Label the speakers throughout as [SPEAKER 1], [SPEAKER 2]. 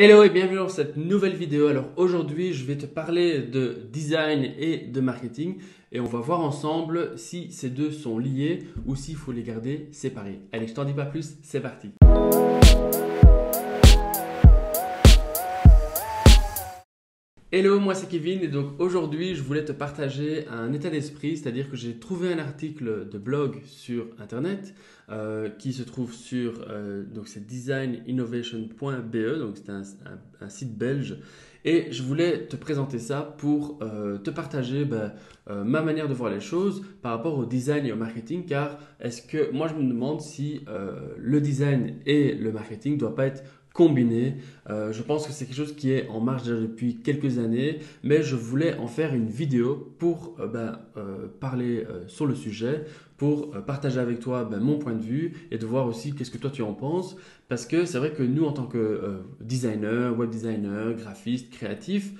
[SPEAKER 1] Hello et bienvenue dans cette nouvelle vidéo. Alors aujourd'hui, je vais te parler de design et de marketing et on va voir ensemble si ces deux sont liés ou s'il faut les garder séparés. Allez, je t'en dis pas plus, c'est parti. Hello, moi c'est Kevin et donc aujourd'hui je voulais te partager un état d'esprit, c'est-à-dire que j'ai trouvé un article de blog sur internet euh, qui se trouve sur euh, donc c'est designinnovation.be, donc c'est un, site belge et je voulais te présenter ça pour euh, te partager ben, ma manière de voir les choses par rapport au design et au marketing car est-ce que moi je me demande si le design et le marketing ne doivent pas être combiné. Euh, je pense que c'est quelque chose qui est en marche déjà depuis quelques années, mais je voulais en faire une vidéo pour euh, ben, euh, parler sur le sujet, pour partager avec toi ben, mon point de vue et de voir aussi qu'est-ce que toi tu en penses. Parce que c'est vrai que nous, en tant que designer, web designer, graphiste, créatif,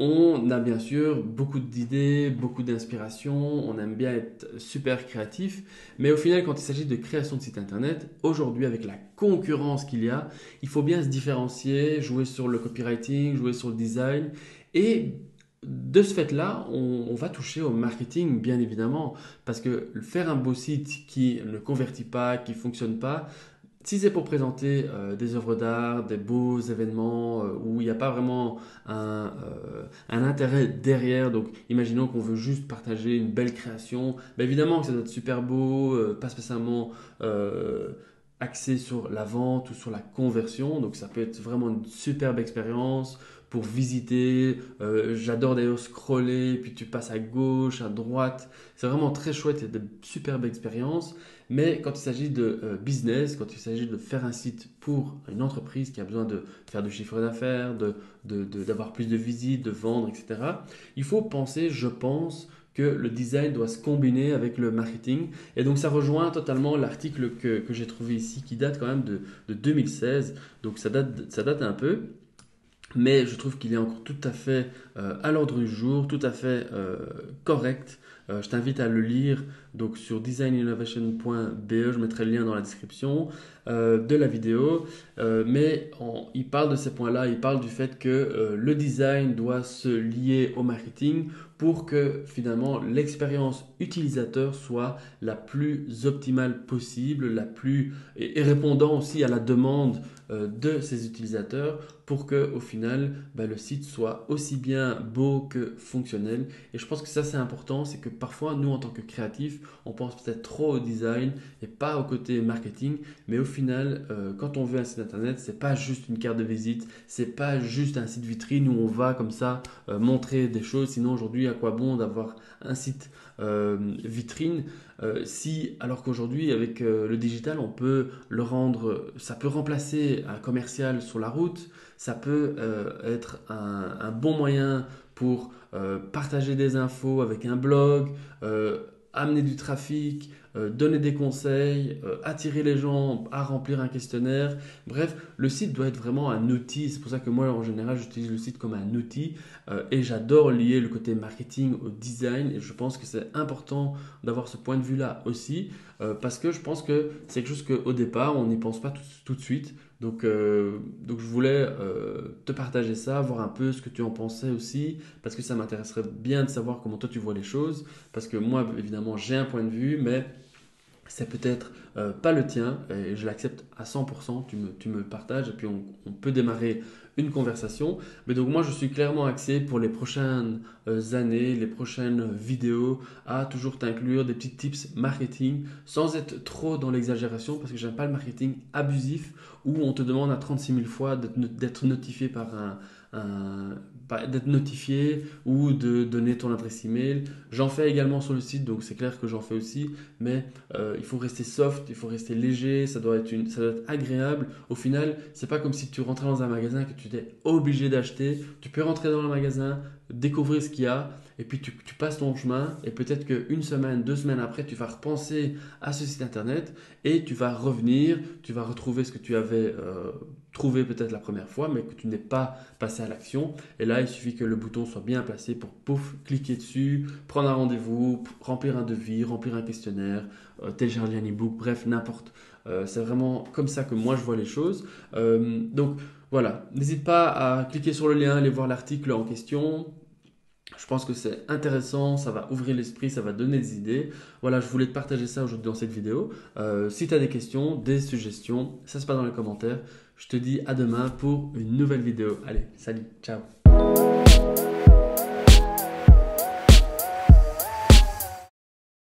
[SPEAKER 1] on a bien sûr beaucoup d'idées, beaucoup d'inspiration, on aime bien être super créatif, mais au final, quand il s'agit de création de site internet, aujourd'hui, avec la concurrence qu'il y a, il faut bien se différencier, jouer sur le copywriting, jouer sur le design, et de ce fait-là, on, va toucher au marketing, bien évidemment, parce que faire un beau site qui ne convertit pas, qui ne fonctionne pas, si c'est pour présenter euh, des œuvres d'art, des beaux événements euh, où il n'y a pas vraiment un, euh, un, intérêt derrière, donc imaginons qu'on veut juste partager une belle création, ben évidemment que ça doit être super beau, pas spécialement axé sur la vente ou sur la conversion, donc ça peut être vraiment une superbe expérience pour visiter. J'adore d'ailleurs scroller, puis tu passes à gauche, à droite. C'est vraiment très chouette et de superbes expériences. Mais quand il s'agit de euh, business, quand il s'agit de faire un site pour une entreprise qui a besoin de faire du chiffre d'affaires, d'avoir de, plus de visites, de vendre, etc., il faut penser, je pense, que le design doit se combiner avec le marketing. Et donc ça rejoint totalement l'article que, que j'ai trouvé ici qui date quand même de, de 2016. Donc ça date, ça date un peu. Mais je trouve qu'il est encore tout à fait euh, à l'ordre du jour, tout à fait euh, correct. Euh, je t'invite à le lire. Donc sur designinnovation.be, je mettrai le lien dans la description de la vidéo. Mais il parle de ces points-là, il parle du fait que le design doit se lier au marketing pour que finalement l'expérience utilisateur soit la plus optimale possible, la plus et, répondant aussi à la demande de ses utilisateurs pour que au final bah, le site soit aussi bien beau que fonctionnel. Et je pense que ça c'est important, c'est que parfois, nous, en tant que créatifs, on pense peut-être trop au design et pas au côté marketing. Mais au final, euh, quand on veut un site internet, c'est pas juste une carte de visite, c'est pas juste un site vitrine où on va comme ça euh, montrer des choses. Sinon, aujourd'hui, à quoi bon d'avoir un site euh, vitrine si, alors qu'aujourd'hui, avec le digital, on peut le rendre, ça peut remplacer un commercial sur la route, ça peut être un, bon moyen pour euh, partager des infos avec un blog, euh, amener du trafic, euh, donner des conseils, attirer les gens à remplir un questionnaire. Bref, le site doit être vraiment un outil. C'est pour ça que moi, en général, j'utilise le site comme un outil et j'adore lier le côté marketing au design. Et je pense que c'est important d'avoir ce point de vue-là aussi parce que je pense que c'est quelque chose qu'au départ, on n'y pense pas tout de suite. Donc, euh, donc je voulais euh, te partager ça, voir un peu ce que tu en pensais aussi, parce que ça m'intéresserait bien de savoir comment toi tu vois les choses, parce que moi évidemment j'ai un point de vue, mais c'est peut-être euh, pas le tien, et je l'accepte à 100%, tu me, partages, et puis on, on, peut démarrer une conversation. Mais donc moi, je suis clairement axé pour les prochaines euh, années, les prochaines vidéos, à toujours t'inclure des petits tips marketing, sans être trop dans l'exagération, parce que j'aime pas le marketing abusif, où on te demande à 36 000 fois d'être notifié par un d'être notifié ou de donner ton adresse email. J'en fais également sur le site, donc c'est clair que j'en fais aussi, mais euh, il faut rester soft, il faut rester léger, ça doit être, agréable. Au final, c'est pas comme si tu rentrais dans un magasin que tu étais obligé d'acheter. Tu peux rentrer dans le magasin, découvrir ce qu'il y a, et puis tu, tu, passes ton chemin, et peut-être qu'une semaine, deux semaines après, tu vas repenser à ce site internet, et tu vas revenir, tu vas retrouver ce que tu avais euh, trouvé peut-être la première fois, mais que tu n'es pas passé à l'action. Et là, il suffit que le bouton soit bien placé pour pouf, cliquer dessus, prendre un rendez-vous, remplir un devis, remplir un questionnaire, euh, télécharger un e-book, bref, n'importe c'est vraiment comme ça que moi je vois les choses. donc voilà, n'hésite pas à cliquer sur le lien, aller voir l'article en question. Je pense que c'est intéressant, ça va ouvrir l'esprit, ça va donner des idées. Voilà, je voulais te partager ça aujourd'hui dans cette vidéo. Euh, si tu as des questions, des suggestions, ça se passe dans les commentaires. Je te dis à demain pour une nouvelle vidéo. Allez, salut, ciao